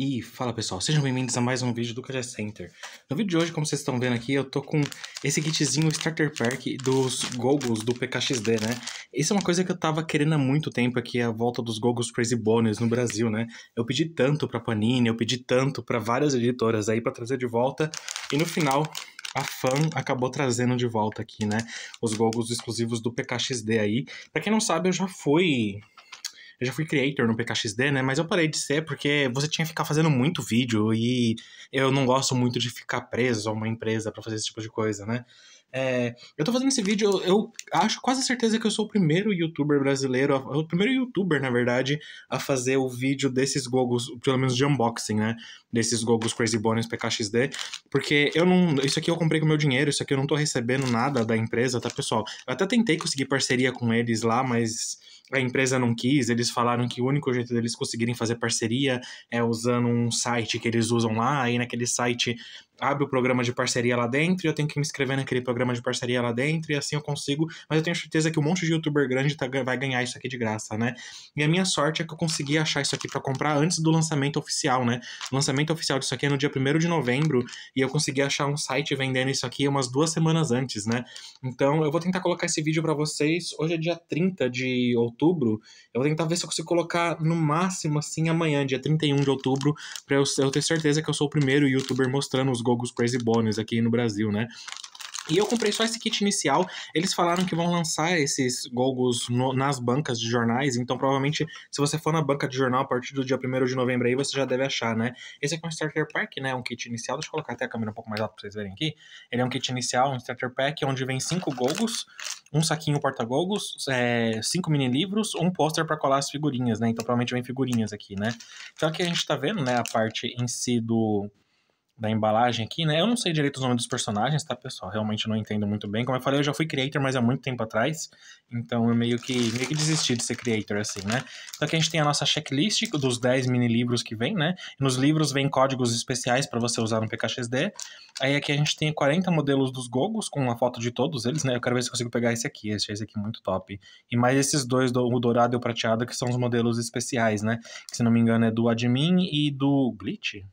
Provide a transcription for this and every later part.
E fala pessoal, sejam bem-vindos a mais um vídeo do KG Center. No vídeo de hoje, como vocês estão vendo aqui, eu tô com esse kitzinho Starter Pack dos Gogos do PKXD, né? Isso é uma coisa que eu tava querendo há muito tempo aqui, a volta dos Gogos Crazy Bonus no Brasil, né? Eu pedi tanto pra Panini, eu pedi tanto pra várias editoras aí pra trazer de volta, e no final a Fan acabou trazendo de volta aqui, né? Os Gogos exclusivos do PKXD aí. Pra quem não sabe, eu já fui eu já fui creator no PKXD, né? Mas eu parei de ser porque você tinha que ficar fazendo muito vídeo e eu não gosto muito de ficar preso a uma empresa para fazer esse tipo de coisa, né? É, eu tô fazendo esse vídeo, eu, acho quase certeza que eu sou o primeiro youtuber brasileiro, o primeiro youtuber, na verdade, a fazer o vídeo desses gogos, pelo menos de unboxing, né? Desses gogos Crazy Bones PKXD, porque eu não. Isso aqui eu comprei com meu dinheiro, isso aqui eu não tô recebendo nada da empresa, tá, pessoal? Eu até tentei conseguir parceria com eles lá, mas a empresa não quis, eles falaram que o único jeito deles conseguirem fazer parceria é usando um site que eles usam lá, aí naquele site abre o programa de parceria lá dentro e eu tenho que me inscrever naquele programa de parceria lá dentro e assim eu consigo, mas eu tenho certeza que um monte de youtuber grande tá, vai ganhar isso aqui de graça, né? E a minha sorte é que eu consegui achar isso aqui para comprar antes do lançamento oficial, né? O lançamento oficial disso aqui é no dia 1 de novembro e eu consegui achar um site vendendo isso aqui umas duas semanas antes, né? Então eu vou tentar colocar esse vídeo para vocês. Hoje é dia 30 de outubro. Eu vou tentar ver se eu consigo colocar no máximo assim amanhã, dia 31 de outubro, para eu, ter certeza que eu sou o primeiro youtuber mostrando os Gogos Crazy Bonus aqui no Brasil, né? E eu comprei só esse kit inicial. Eles falaram que vão lançar esses gogos no, nas bancas de jornais. Então, provavelmente, se você for na banca de jornal a partir do dia 1 de novembro aí, você já deve achar, né? Esse aqui é um Starter Pack, né? Um kit inicial. Deixa eu colocar até a câmera um pouco mais alto pra vocês verem aqui. Ele é um kit inicial, um Starter Pack, onde vem cinco gogos, um saquinho porta-gogos, é, cinco mini livros, um pôster para colar as figurinhas, né? Então, provavelmente vem figurinhas aqui, né? Então, aqui a gente tá vendo, né? A parte em si do da embalagem aqui, né? Eu não sei direito os nomes dos personagens, tá, pessoal? Realmente não entendo muito bem. Como eu falei, eu já fui creator, mas há muito tempo atrás. Então eu meio que, meio que desisti de ser creator, assim, né? Então aqui a gente tem a nossa checklist dos 10 mini livros que vem, né? Nos livros vem códigos especiais para você usar no PKXD. Aí aqui a gente tem 40 modelos dos Gogos, com uma foto de todos eles, né? Eu quero ver se consigo pegar esse aqui, esse, esse aqui é muito top. E mais esses dois, o dourado e o prateado, que são os modelos especiais, né? Que, se não me engano é do Admin e do Glitch.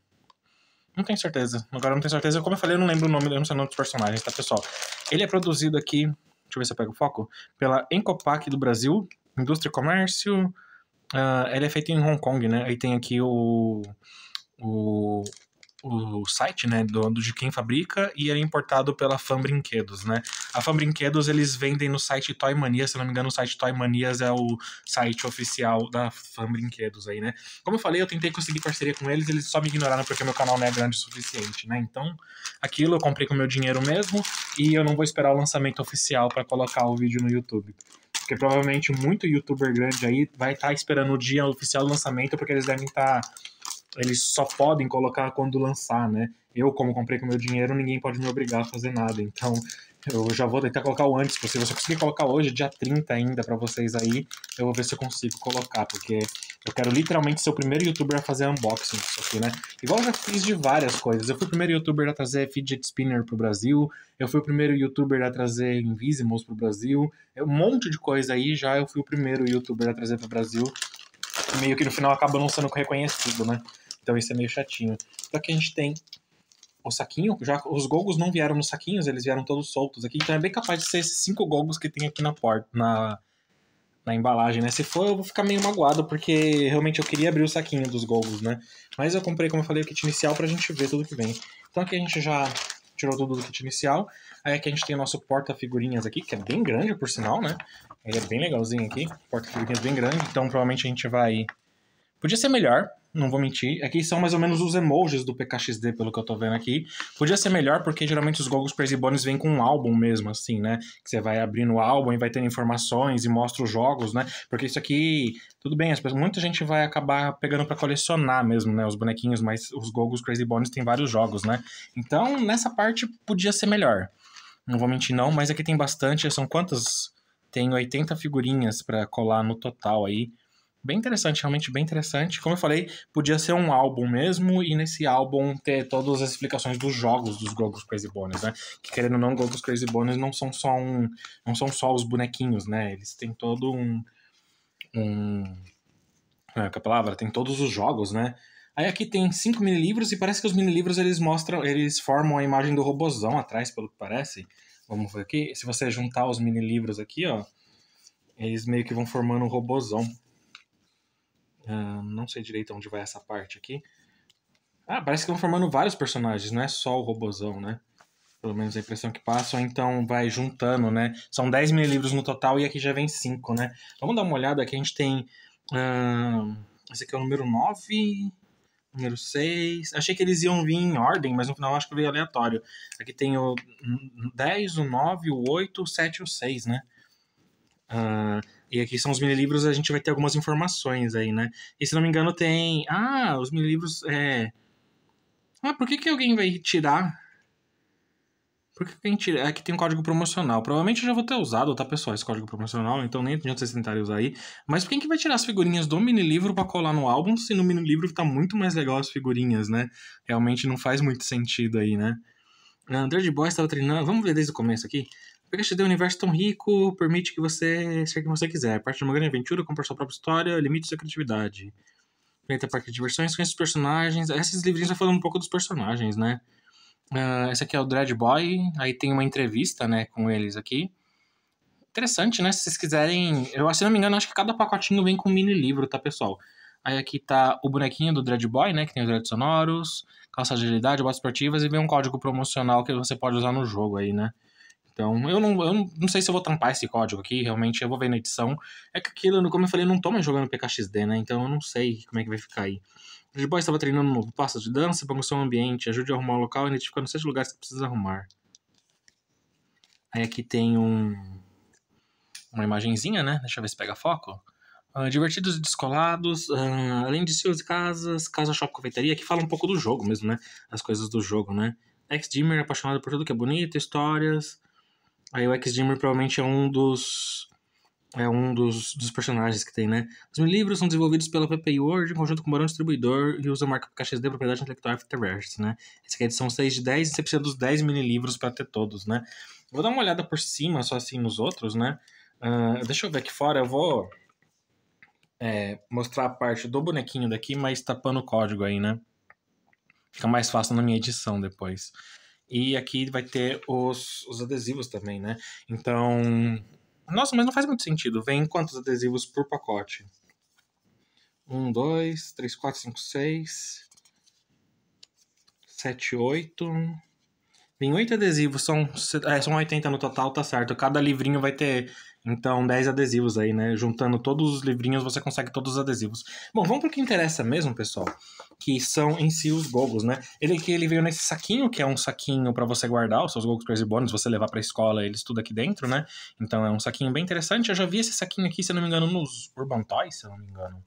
Não tenho certeza. Agora não tenho certeza. Como eu falei, eu não lembro o nome, eu não sei o nome dos personagens, tá, pessoal? Ele é produzido aqui, deixa eu ver se eu pego o foco, pela Encopac do Brasil, Indústria e Comércio. Uh, ele é feito em Hong Kong, né? Aí tem aqui o, o, o site, né, do, de quem fabrica e é importado pela Fan Brinquedos, né? A Fan Brinquedos eles vendem no site Toy Mania, se não me engano, o site Toy Manias é o site oficial da Fan Brinquedos aí, né? Como eu falei, eu tentei conseguir parceria com eles, eles só me ignoraram porque meu canal não é grande o suficiente, né? Então, aquilo eu comprei com meu dinheiro mesmo e eu não vou esperar o lançamento oficial para colocar o vídeo no YouTube. Porque provavelmente muito youtuber grande aí vai estar tá esperando o dia oficial do lançamento, porque eles devem estar tá eles só podem colocar quando lançar, né? Eu, como comprei com meu dinheiro, ninguém pode me obrigar a fazer nada. Então, eu já vou tentar colocar o antes. Se você conseguir colocar hoje, dia 30 ainda, para vocês aí, eu vou ver se eu consigo colocar, porque eu quero literalmente ser o primeiro youtuber a fazer unboxing disso aqui, né? Igual eu já fiz de várias coisas. Eu fui o primeiro youtuber a trazer fidget spinner pro Brasil, eu fui o primeiro youtuber a trazer Invisimals pro Brasil, um monte de coisa aí já eu fui o primeiro youtuber a trazer pro Brasil. Meio que no final acaba não sendo reconhecido, né? Então isso é meio chatinho. Então aqui a gente tem o saquinho, já os gogos não vieram nos saquinhos, eles vieram todos soltos aqui, então é bem capaz de ser esses cinco gogos que tem aqui na porta, na, na embalagem, né? Se for, eu vou ficar meio magoado, porque realmente eu queria abrir o saquinho dos gogos, né? Mas eu comprei, como eu falei, o kit inicial pra gente ver tudo que vem. Então aqui a gente já tirou tudo do kit inicial. Aí aqui a gente tem o nosso porta-figurinhas aqui, que é bem grande, por sinal, né? Ele é bem legalzinho aqui, porta-figurinhas bem grande, então provavelmente a gente vai... Podia ser melhor, não vou mentir. Aqui são mais ou menos os emojis do PKXD, pelo que eu tô vendo aqui. Podia ser melhor, porque geralmente os Gogos Crazy Bones vêm com um álbum mesmo, assim, né? Que você vai abrindo o álbum e vai tendo informações e mostra os jogos, né? Porque isso aqui, tudo bem, as pessoas, muita gente vai acabar pegando para colecionar mesmo, né? Os bonequinhos, mas os Gogos Crazy Bones tem vários jogos, né? Então, nessa parte, podia ser melhor. Não vou mentir, não, mas aqui tem bastante. São quantas? Tem 80 figurinhas para colar no total aí bem interessante, realmente bem interessante. Como eu falei, podia ser um álbum mesmo, e nesse álbum ter todas as explicações dos jogos dos Gogos Crazy Bones, né? Que querendo ou não, Gogos Crazy Bones não são só um. não são só os bonequinhos, né? Eles têm todo um. um é, que é a palavra? Tem todos os jogos, né? Aí aqui tem cinco mini livros e parece que os mini livros eles mostram, eles formam a imagem do robozão atrás, pelo que parece. Vamos ver aqui. Se você juntar os mini livros aqui, ó, eles meio que vão formando um robozão. Uh, não sei direito onde vai essa parte aqui. Ah, parece que vão formando vários personagens, não é só o robozão, né? Pelo menos a impressão que passa, ou então vai juntando, né? São 10 mini livros no total e aqui já vem 5, né? Vamos dar uma olhada aqui, a gente tem. Uh, esse aqui é o número 9, número 6. Achei que eles iam vir em ordem, mas no final acho que veio aleatório. Aqui tem o 10, o 9, o 8, o 7 e o 6, né? Uh, e aqui são os mini-livros, a gente vai ter algumas informações aí, né? E se não me engano tem... Ah, os mini-livros é... Ah, por que que alguém vai tirar... Por que alguém tira... Aqui tem um código promocional. Provavelmente eu já vou ter usado, tá, pessoal, esse código promocional, então nem adianta vocês tentarem usar aí. Mas por que vai tirar as figurinhas do mini-livro pra colar no álbum, se no mini-livro tá muito mais legal as figurinhas, né? Realmente não faz muito sentido aí, né? Android Boy estava treinando... Vamos ver desde o começo aqui. Porque te deu um universo tão rico, permite que você seja quem você quiser. Parte de uma grande aventura, compra sua própria história, limite sua criatividade. Planeta Parque de Diversões, conhece os personagens. Esses livrinhos já falam um pouco dos personagens, né? Uh, esse aqui é o Dread Boy, aí tem uma entrevista, né, com eles aqui. Interessante, né? Se vocês quiserem. Eu, se não me engano, acho que cada pacotinho vem com um mini livro, tá, pessoal? Aí aqui tá o bonequinho do Dread Boy, né? Que tem os dreads sonoros, calça de agilidade, botas esportivas e vem um código promocional que você pode usar no jogo aí, né? Então, eu não, eu não sei se eu vou tampar esse código aqui, realmente eu vou ver na edição. É que aquilo, como eu falei, eu não tô mais jogando PKXD, né? Então eu não sei como é que vai ficar aí. O Boy estava treinando um novo passo de dança, bagunçou o ambiente, ajude a arrumar o local, identificando seis lugares que precisa arrumar. Aí aqui tem um uma imagenzinha, né? Deixa eu ver se pega foco. Uh, divertidos e descolados, uh, além de seus casas, casa, shop, confeitaria, que fala um pouco do jogo mesmo, né? As coisas do jogo, né? Ex-Dimmer, apaixonado por tudo que é bonito, histórias, Aí o X-Dimmer provavelmente é um dos é um dos, dos personagens que tem, né? Os mil livros são desenvolvidos pela PPI Word em conjunto com o Barão Distribuidor e usa a marca KXD Propriedade Intelectual Afterverse, né? Essa aqui é a edição 6 de 10 e você precisa dos 10 mini livros para ter todos, né? Vou dar uma olhada por cima, só assim, nos outros, né? Uh, deixa eu ver aqui fora, eu vou é, mostrar a parte do bonequinho daqui, mas tapando o código aí, né? Fica mais fácil na minha edição depois. E aqui vai ter os, os adesivos também, né? Então. Nossa, mas não faz muito sentido. Vem quantos adesivos por pacote? Um, dois, três, quatro, cinco, seis. Sete, oito. Vem oito adesivos, são, é, são 80 no total, tá certo. Cada livrinho vai ter então, 10 adesivos aí, né? Juntando todos os livrinhos, você consegue todos os adesivos. Bom, vamos pro que interessa mesmo, pessoal. Que são em si os gogos, né? Ele que ele veio nesse saquinho, que é um saquinho para você guardar os seus gogos Crazy Bonus, você levar pra escola, eles tudo aqui dentro, né? Então é um saquinho bem interessante. Eu já vi esse saquinho aqui, se não me engano, nos Urban Toys, se não me engano.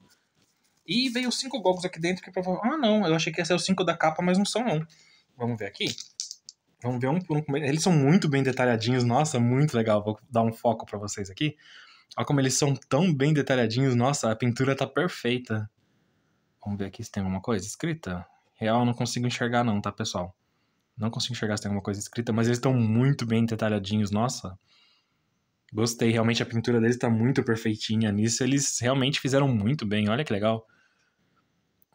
E veio cinco gogos aqui dentro que provavelmente. Ah, não, eu achei que ia ser os cinco da capa, mas não são, não. Vamos ver aqui. Vamos ver um por um. Eles são muito bem detalhadinhos, nossa, muito legal. Vou dar um foco para vocês aqui. Olha como eles são tão bem detalhadinhos, nossa, a pintura tá perfeita. Vamos ver aqui se tem alguma coisa escrita. Real, eu não consigo enxergar não, tá, pessoal? Não consigo enxergar se tem alguma coisa escrita, mas eles estão muito bem detalhadinhos, nossa. Gostei, realmente a pintura deles tá muito perfeitinha. Nisso eles realmente fizeram muito bem, olha que legal.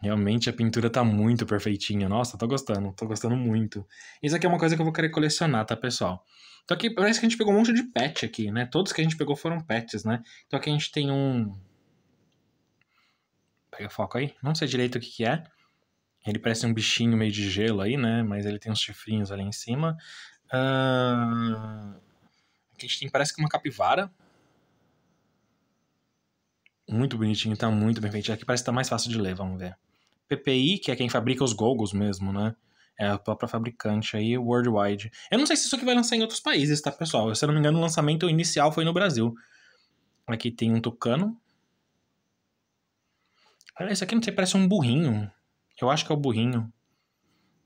Realmente a pintura tá muito perfeitinha. Nossa, tô gostando, tô gostando muito. Isso aqui é uma coisa que eu vou querer colecionar, tá, pessoal? Então aqui parece que a gente pegou um monte de pet aqui, né? Todos que a gente pegou foram pets, né? Então aqui a gente tem um... Pega foco aí. Não sei direito o que que é. Ele parece um bichinho meio de gelo aí, né? Mas ele tem uns chifrinhos ali em cima. Uh... Aqui a gente tem, parece que uma capivara. Muito bonitinho, tá muito bem feito. Aqui parece que tá mais fácil de ler, vamos ver. PPI, que é quem fabrica os gogos mesmo, né? É a própria fabricante aí, Worldwide. Eu não sei se isso aqui vai lançar em outros países, tá, pessoal? Se eu não me engano, o lançamento inicial foi no Brasil. Aqui tem um tucano. Olha, esse aqui não sei, parece um burrinho. Eu acho que é o burrinho.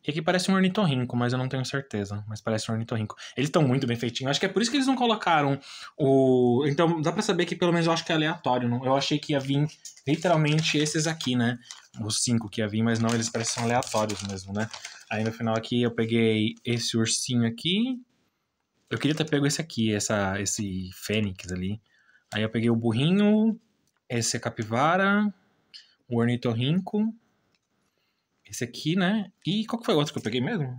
E aqui parece um ornitorrinco, mas eu não tenho certeza. Mas parece um ornitorrinco. Eles estão muito bem feitinhos. Acho que é por isso que eles não colocaram o. Então dá pra saber que pelo menos eu acho que é aleatório. Eu achei que ia vir literalmente esses aqui, né? Os cinco que ia vir, mas não, eles parecem aleatórios mesmo, né? Aí no final aqui eu peguei esse ursinho aqui. Eu queria ter pego esse aqui, essa, esse fênix ali. Aí eu peguei o burrinho, esse é capivara, o ornitorrinco Esse aqui, né? E qual que foi o outro que eu peguei mesmo?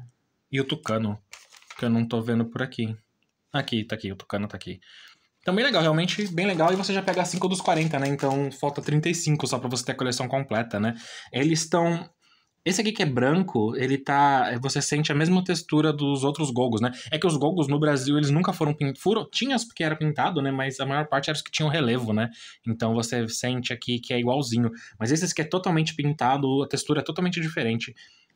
E o Tucano, que eu não tô vendo por aqui. Aqui, tá aqui, o Tucano tá aqui. Então, bem legal, realmente bem legal. E você já pega 5 dos 40, né? Então, falta 35 só pra você ter a coleção completa, né? Eles estão esse aqui que é branco, ele tá. Você sente a mesma textura dos outros gogos, né? É que os gogos no Brasil, eles nunca foram pintados. Tinha as que era pintado, né? Mas a maior parte era os que tinham relevo, né? Então você sente aqui que é igualzinho. Mas esses que é totalmente pintado, a textura é totalmente diferente.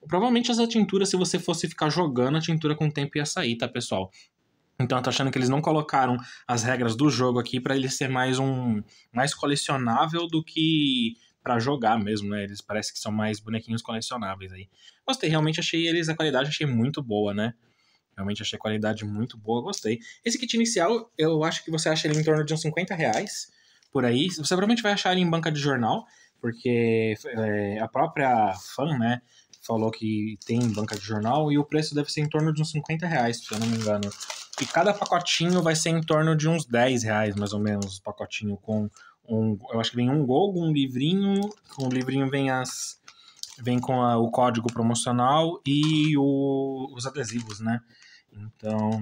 Provavelmente essa tintura, se você fosse ficar jogando, a tintura com o tempo ia sair, tá, pessoal? Então eu tô achando que eles não colocaram as regras do jogo aqui para ele ser mais um mais colecionável do que para jogar mesmo, né? Eles parecem que são mais bonequinhos colecionáveis aí. Gostei, realmente achei eles, a qualidade achei muito boa, né? Realmente achei a qualidade muito boa, gostei. Esse kit inicial, eu acho que você acha ele em torno de uns 50 reais por aí. Você provavelmente vai achar ele em banca de jornal, porque é, a própria fã, né, falou que tem banca de jornal e o preço deve ser em torno de uns 50 reais, se eu não me engano. E cada pacotinho vai ser em torno de uns 10 reais, mais ou menos, pacotinho com um, eu acho que vem um Gogo, um livrinho, com o livrinho vem as vem com a, o código promocional e o, os adesivos, né? Então,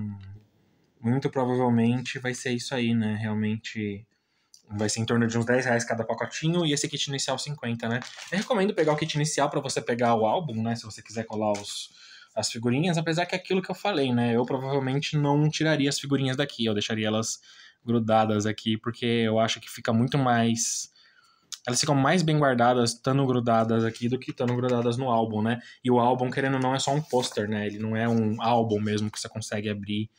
muito provavelmente vai ser isso aí, né? Realmente vai ser em torno de uns 10 reais cada pacotinho e esse kit inicial 50, né? Eu recomendo pegar o kit inicial para você pegar o álbum, né? Se você quiser colar os, as figurinhas, apesar que é aquilo que eu falei, né? Eu provavelmente não tiraria as figurinhas daqui, eu deixaria elas grudadas aqui, porque eu acho que fica muito mais. Elas ficam mais bem guardadas estando grudadas aqui do que estando grudadas no álbum, né? E o álbum, querendo ou não, é só um pôster, né? Ele não é um álbum mesmo que você consegue abrir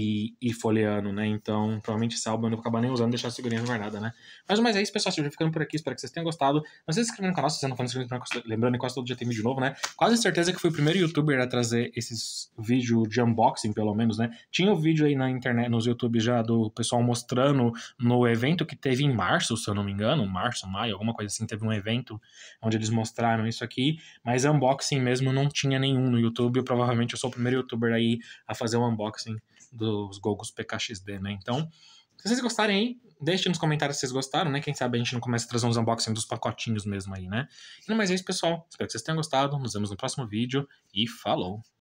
e, e folheando, né? Então, provavelmente esse álbum eu não vou acabar nem usando, deixar a figurinha guardada, né? Mas, mas é isso, pessoal. Estou ficando por aqui. Espero que vocês tenham gostado. Não se inscreva no canal se você não for inscrito. Lembrando que quase todo dia tem vídeo novo, né? Quase certeza que fui o primeiro youtuber a trazer esses vídeos de unboxing, pelo menos, né? Tinha o um vídeo aí na internet, nos YouTube já do pessoal mostrando no evento que teve em março, se eu não me engano, março, maio, alguma coisa assim. Teve um evento onde eles mostraram isso aqui. Mas unboxing mesmo não tinha nenhum no YouTube. Provavelmente eu sou o primeiro youtuber aí a fazer um unboxing dos Gogos PKXD, né? Então, se vocês gostarem aí, deixem nos comentários se vocês gostaram, né? Quem sabe a gente não começa a trazer uns unboxing dos pacotinhos mesmo aí, né? E mais é isso, pessoal. Espero que vocês tenham gostado. Nos vemos no próximo vídeo e falou!